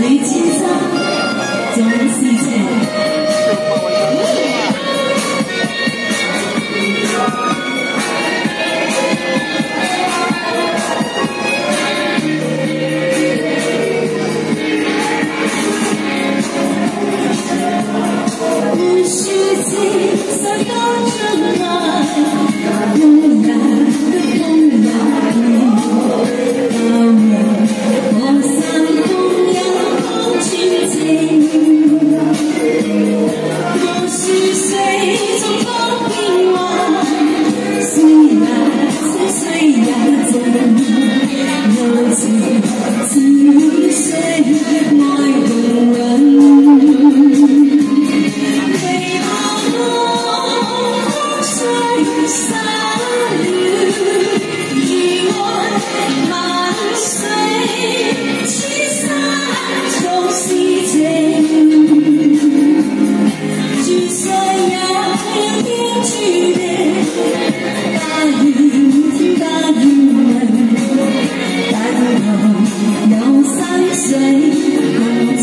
随机散。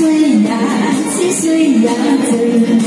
醉呀醉醉呀醉